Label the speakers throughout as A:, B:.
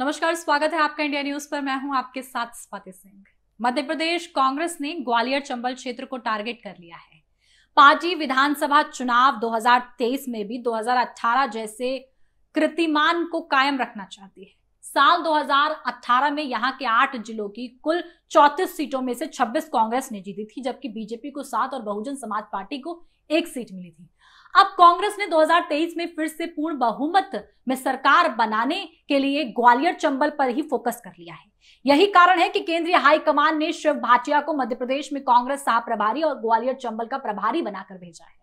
A: नमस्कार, स्वागत है आपका इंडिया न्यूज़ पर। मैं हूँ आपके साथ स्वाति सिंह मध्य प्रदेश कांग्रेस ने ग्वालियर चंबल क्षेत्र को टारगेट कर लिया है। पार्टी विधानसभा चुनाव 2023 में भी 2018 जैसे कृतिमान को कायम रखना चाहती है। साल 2018 में यहाँ के आठ जिलों की कुल 34 सीटों में से 26 कांग्रेस ने जीती थी, जबकि बीजेपी को सात और बहुजन समाज पार्टी को एक सीट मिली थी। अब कांग्रेस ने 2023 में फिर से पूर्ण बहुमत में सरकार बनाने के लिए ग्वालियर चंबल पर ही फोकस कर लिया है। यही कारण है कि केंद्रीय हाईकमान ने शिव भाटिया को मध्य प्रदेश में कांग्रेस सह प्रभारी और ग्वालियर चंबल का प्रभारी बनाकर भेजा है।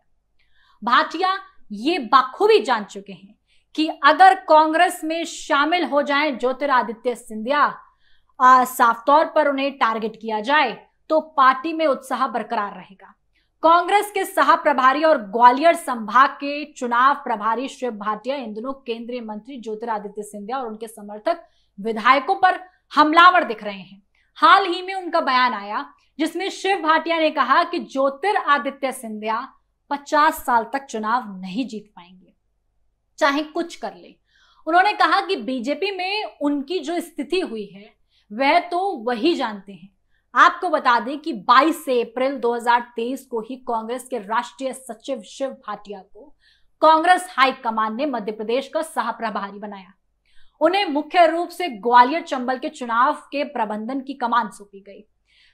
A: भाटिया ये बाखूबी जान चुके हैं कि अगर कांग्रेस में शामिल हो जाए ज्योतिरादित्य सिंधिया साफ़ तौर पर उन्हें टारगेट किया जाए तो पार्टी में उत्साह बरकरार रहेगा। कांग्रेस के सह प्रभारी और ग्वालियर संभाग के चुनाव प्रभारी शिव भाटिया, इन दिनों केंद्रीय मंत्री ज्योतिरादित्य सिंधिया और उनके समर्थक विधायकों पर हमलावर दिख रहे हैं। हाल ही में उनका बयान आया, जिसमें शिव भाटिया ने कहा कि ज्योतिरादित्य सिंधिया 50 साल तक चुनाव नहीं जीत पाएँगे। चाहे कुछ कर ले। उन्होंने कहा कि बीजेपी में उनकी जो स्थिति हुई है, वह तो वही जानते हैं। आपको बता दें कि 22 अप्रैल 2023 को ही कांग्रेस के राष्ट्रीय सचिव शिव भाटिया को कांग्रेस हाईकमान ने मध्य प्रदेश का सह प्रभारी बनाया। उन्हें मुख्य रूप से ग्वालियर चंबल के चुनाव के प्रबंधन की कमान सौंपी गई।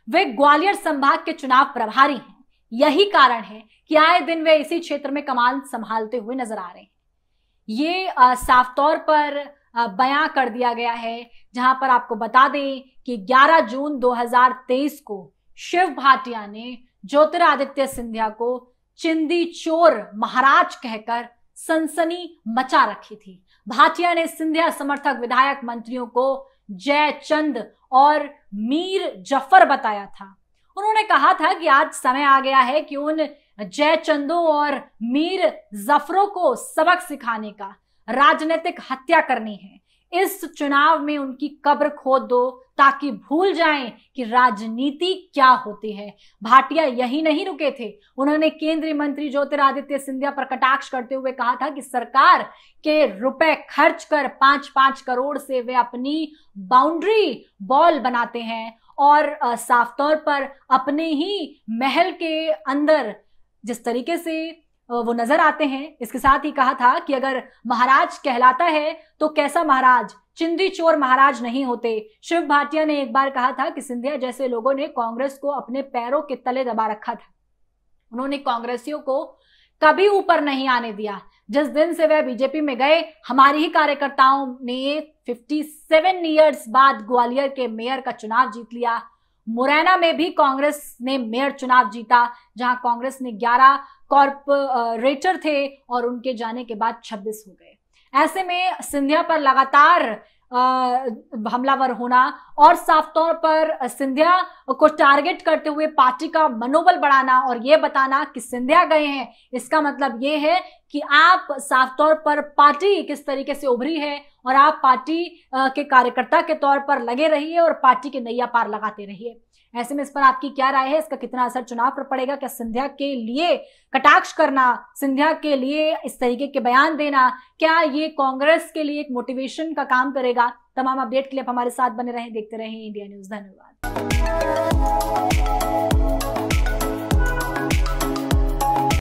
A: वे ग्वालियर संभाग के चुनाव प्रभारी हैं। यही कारण है कि आए दिन वे इसी क्षेत्र में कमान संभालते हुए नज़र आ रहे हैं। ये साफ़ तौर पर बयां कर दिया गया है, जहाँ पर आपको बता दें कि 11 जून 2023 को शिव भाटिया ने ज्योतिरादित्य सिंधिया को चिंदी चोर महाराज कहकर सनसनी मचा रखी थी। भाटिया ने सिंधिया समर्थक विधायक मंत्रियों को जयचंद और मीर ज़फ़र बताया था। उन्होंने कहा था कि आज समय आ गया है कि उन जयचंदो और मीर जफरों को सबक सिखाने का। राजनीतिक हत्या करनी है। इस चुनाव में उनकी कब्र खोद दो, ताकि भूल जाएँ कि राजनीति क्या होती है। भाटिया यही नहीं रुके थे। उन्होंने केंद्रीय मंत्री ज्योतिरादित्य सिंधिया पर कटाक्ष करते हुए कहा था कि सरकार के रुपए खर्च कर पाँच पाँच करोड़ से वे अपनी बाउंड्री बॉल बनाते हैं और साफ़ तौर पर अपने ही महल के अंदर जिस तरीके से वो नज़र आते हैं। इसके साथ ही कहा था कि अगर महाराज कहलाता है तो कैसा महाराज? चिंदी चोर महाराज नहीं होते। शिव भाटिया ने एक बार कहा था कि सिंधिया जैसे लोगों ने कांग्रेस को अपने पैरों के तले दबा रखा था। उन्होंने कांग्रेसियों को कभी ऊपर नहीं आने दिया। जिस दिन से वह बीजेपी में गए, हमारी ही कार्यकर्ताओं ने 57 इयर्स बाद ग्वालियर के मेयर का चुनाव जीत लिया। मुरैना में भी कांग्रेस ने मेयर चुनाव जीता, जहाँ कांग्रेस ने 11 कॉर्पोरेटर थे और उनके जाने के बाद 26 हो गए। ऐसे में सिंधिया पर लगातार हमलावर होना और साफ़ तौर पर सिंधिया को टारगेट करते हुए पार्टी का मनोबल बढ़ाना और ये बताना कि सिंधिया गए हैं, इसका मतलब ये है कि आप साफ़ तौर पर पार्टी किस तरीके से उभरी है और आप पार्टी के कार्यकर्ता के तौर पर लगे रहिए और पार्टी के नैया पार लगाते रहिए। ऐसे में इस पर आपकी क्या राय है? इसका कितना असर चुनाव पर पड़ेगा? क्या सिंधिया के लिए कटाक्ष करना, सिंधिया के लिए इस तरीके के बयान देना, क्या ये कांग्रेस के लिए एक मोटिवेशन का काम करेगा? तमाम अपडेट के लिए आप हमारे साथ बने रहें, देखते रहें इंडिया न्यूज़। धन्यवाद।